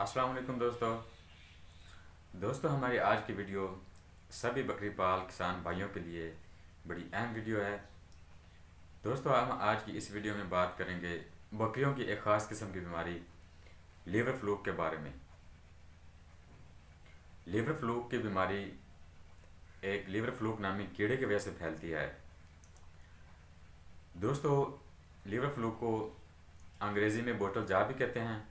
अस्सलाम वालेकुम दोस्तों। दोस्तों, हमारी आज की वीडियो सभी बकरी पाल किसान भाइयों के लिए बड़ी अहम वीडियो है। दोस्तों, हम आज की इस वीडियो में बात करेंगे बकरियों की एक ख़ास किस्म की बीमारी, लीवर फ्लू के बारे में। लीवर फ्लू की बीमारी एक लीवर फ्लूक नामी कीड़े की वजह से फैलती है। दोस्तों, लीवर फ्लू को अंग्रेज़ी में बोटल जा भी कहते हैं।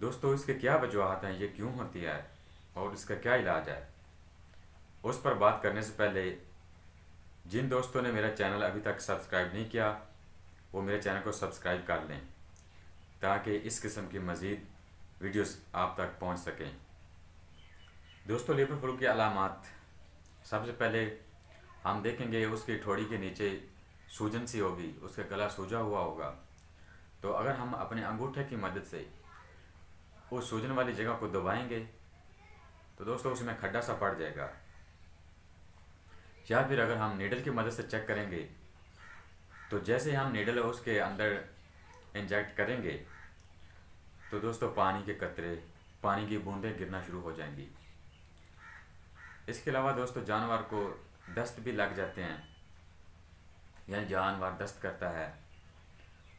दोस्तों, इसके क्या वजूहत हैं? ये क्यों होती है? और इसका क्या इलाज है? उस पर बात करने से पहले, जिन दोस्तों ने मेरा चैनल अभी तक सब्सक्राइब नहीं किया, वो मेरे चैनल को सब्सक्राइब कर लें, ताकि इस किस्म की मज़ीद वीडियोस आप तक पहुँच सकें। दोस्तों लीवर फ्लू की अलामत। सबसे पहले हम देखेंगे उसकी ठोड़ी के नीचे सूजन सी होगी, उसका गला सूजा हुआ होगा। तो अगर हम अपने अंगूठे की मदद से उस सूजन वाली जगह को दबाएँगे तो दोस्तों उसमें खड्डा सा पड़ जाएगा। या फिर अगर हम नीडल की मदद से चेक करेंगे तो जैसे हम नीडल उसके अंदर इंजेक्ट करेंगे तो दोस्तों पानी के कतरे, पानी की बूंदें गिरना शुरू हो जाएँगी। इसके अलावा दोस्तों जानवर को दस्त भी लग जाते हैं। यानी जानवर दस्त करता है।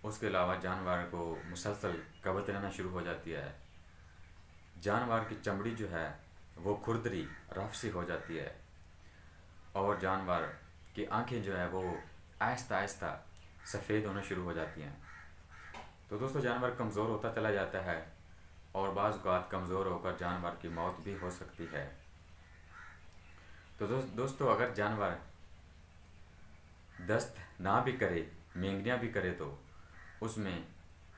उसके अलावा जानवर को मुसलसल कबत रहना शुरू हो जाती है। जानवर की चमड़ी जो है, वो खुरदरी रफ सी हो जाती है। और जानवर की आँखें जो है, वो आहिस्ता आहिस्ता सफ़ेद होना शुरू हो जाती हैं। तो दोस्तों, जानवर कमज़ोर होता चला जाता है और बाज़ात कमज़ोर होकर जानवर की मौत भी हो सकती है। तो दोस्त, अगर जानवर दस्त ना भी करे मेंगनियाँ भी करे तो उसमें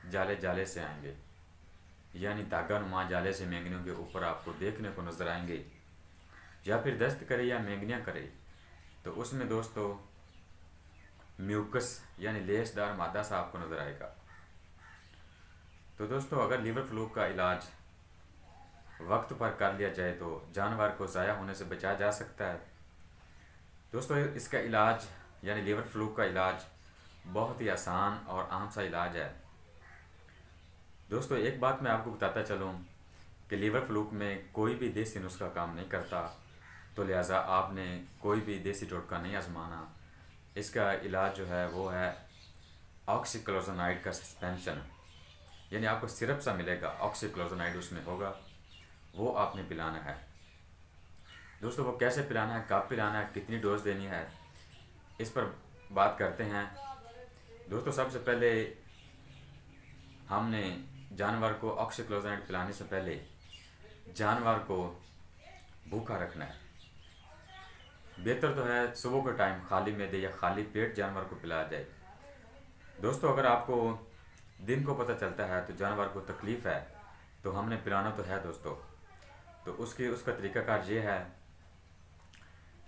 जाले जाले से आएँगे। यानी नुमा जाले से मेंगनियों के ऊपर आपको देखने को नज़र आएँगे। या फिर दस्त करे या मेंगनियाँ करे तो उसमें दोस्तों, म्यूकस यानी लेसदार मादा सा आपको नज़र आएगा। तो दोस्तों, अगर लीवर फ्लू का इलाज वक्त पर कर लिया जाए तो जानवर को ज़ाया होने से बचाया जा सकता है। दोस्तों, इसका इलाज यानी लीवर फ्लू का इलाज बहुत ही आसान और आम सा इलाज है। दोस्तों, एक बात मैं आपको बताता चलूँ कि लीवर फ्लूक में कोई भी देसी नुस्खा काम नहीं करता। तो लिहाजा आपने कोई भी देसी टोटका नहीं आजमाना। इसका इलाज जो है, वो है ऑक्सीक्लोजोनाइड का सस्पेंशन यानी आपको सिरप सा मिलेगा ऑक्सीक्लोजोनाइड उसमें होगा, वो आपने पिलाना है। दोस्तों, वो कैसे पिलाना है, कब पिलाना है, कितनी डोज देनी है, इस पर बात करते हैं। दोस्तों, सबसे पहले हमने जानवर को ऑक्सीक्लोजनाइड पिलाने से पहले जानवर को भूखा रखना है। बेहतर तो है सुबह के टाइम खाली मैदे या खाली पेट जानवर को पिलाया जाए दोस्तों, अगर आपको दिन को पता चलता है तो जानवर को तकलीफ़ है तो हमने पिलाना तो है दोस्तों। तो उसकी, उसका तरीकाकार ये है,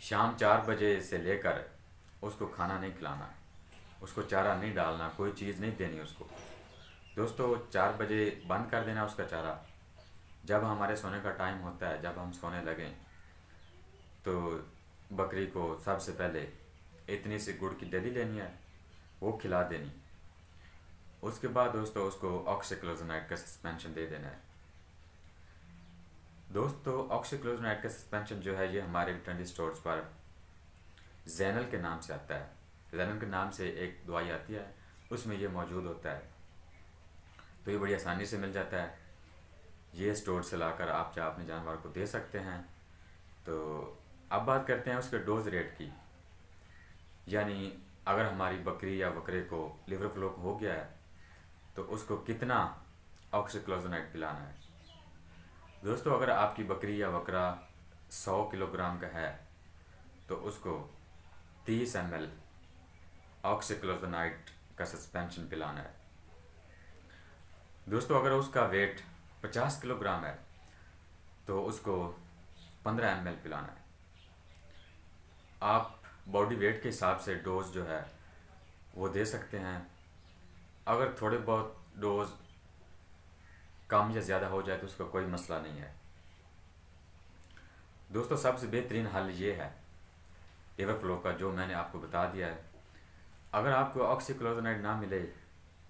शाम चार बजे से लेकर उसको खाना नहीं खिलाना, उसको चारा नहीं डालना, कोई चीज़ नहीं देनी उसको। दोस्तों, चार बजे बंद कर देना उसका चारा। जब हमारे सोने का टाइम होता है, जब हम सोने लगें तो बकरी को सबसे पहले इतनी सी गुड़ की डली लेनी है, वो खिला देनी। उसके बाद दोस्तों, उसको ऑक्सीक्लोजोनाइट का सस्पेंशन दे देना है। दोस्तों ऑक्सीक्लोजोनाइट का सस्पेंशन जो है, ये हमारे वेटनरी स्टोर्स पर जैनल के नाम से आता है। जैनल के नाम से एक दवाई आती है, उसमें ये मौजूद होता है। तो ये बड़ी आसानी से मिल जाता है। ये स्टोर से लाकर आप चाहे अपने जानवर को दे सकते हैं। तो अब बात करते हैं उसके डोज रेट की। यानी अगर हमारी बकरी या बकरे को लिवर फ्लोक हो गया है तो उसको कितना ऑक्सीक्लोजोनाइट पिलाना है? दोस्तों, अगर आपकी बकरी या बकरा 100 किलोग्राम का है तो उसको 30 एम एल ऑक्सीक्लोजोनाइट का सस्पेंशन पिलाना है। दोस्तों, अगर उसका वेट 50 किलोग्राम है तो उसको 15 एम पिलाना है। आप बॉडी वेट के हिसाब से डोज जो है, वो दे सकते हैं। अगर थोड़े बहुत डोज कम या ज़्यादा हो जाए तो उसका कोई मसला नहीं है। दोस्तों, सबसे बेहतरीन हल ये है लिवर फ्लो का, जो मैंने आपको बता दिया है। अगर आपको ऑक्सीक्लोजोनाइड ना मिले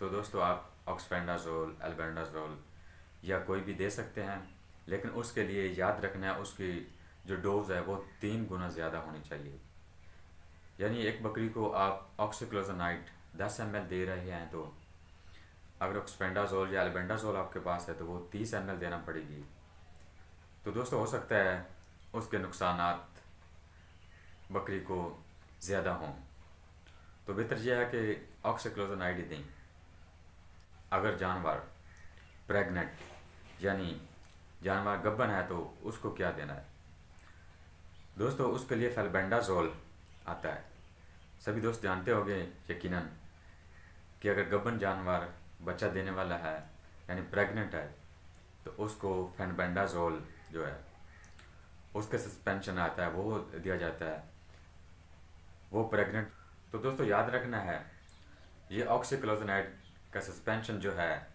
तो दोस्तों, आप ऑक्सपेंडाजोल एल्बेंडाजोल या कोई भी दे सकते हैं, लेकिन उसके लिए याद रखना है, उसकी जो डोज है, वो तीन गुना ज़्यादा होनी चाहिए। यानी एक बकरी को आप ऑक्सीक्लोजोनाइट दस एम दे रहे हैं तो अगर ऑक्सपेंडाजोल या एल्बेंडाजोल आपके पास है तो वो तीस एम देना पड़ेगी। तो दोस्तों, हो सकता है उसके नुकसान बकरी को ज़्यादा हों। तो बेहतर यह है कि ऑक्सीक्लोजोनाइड ही दें। अगर जानवर प्रेग्नेंट यानी जानवर गब्बन है तो उसको क्या देना है? दोस्तों, उसके लिए फेलबेंडाजोल आता है। सभी दोस्त जानते होंगे, यकीनन, कि अगर गब्बन जानवर बच्चा देने वाला है, यानी प्रेग्नेंट है तो उसको फेनबेंडाजोल जो है, उसका सस्पेंशन आता है, वो दिया जाता है। वो प्रेग्नेंट तो दोस्तों, याद रखना है, ये ऑक्सीक्लोजनाइड का सस्पेंशन जो है,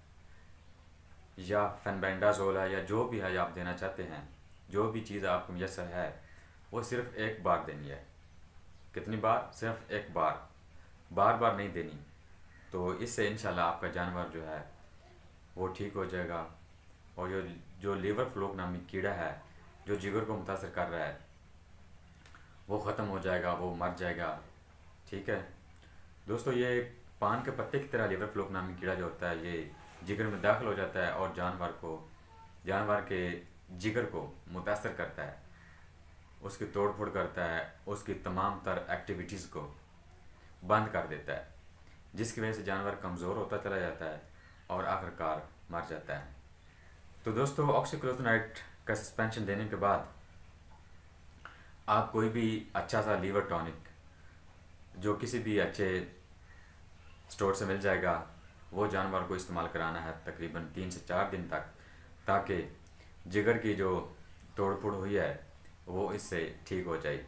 या फेनबेंडाजोल है या जो भी है आप देना चाहते हैं, जो भी चीज़ आपको मैसर है, वो सिर्फ़ एक बार देनी है। कितनी बार? सिर्फ़ एक बार। बार बार नहीं देनी। तो इससे इंशाल्लाह आपका जानवर जो है, वो ठीक हो जाएगा। और जो जो लीवर फ्लोक नामी कीड़ा है, जो जिगर को मुतासर कर रहा है, वो ख़त्म हो जाएगा, वो मर जाएगा। ठीक है? दोस्तों, ये पान के पत्ते की तरह लीवर फ्लोक नामी कीड़ा जो होता है, ये जिगर में दाखिल हो जाता है और जानवर को, जानवर के जिगर को मुतासर करता है। उसकी तोड़ फोड़ करता है, उसकी तमाम तर एक्टिविटीज़ को बंद कर देता है, जिसकी वजह से जानवर कमज़ोर होता चला जाता है और आखिरकार मर जाता है। तो दोस्तों ऑक्सीक्लोजनाइट का सस्पेंशन देने के बाद आप कोई भी अच्छा सा लीवर टॉनिक जो किसी भी अच्छे स्टोर से मिल जाएगा। वो जानवर को इस्तेमाल कराना है तकरीबन तीन से चार दिन तक, ताकि जिगर की जो तोड़ फोड़ हुई है, वो इससे ठीक हो जाए।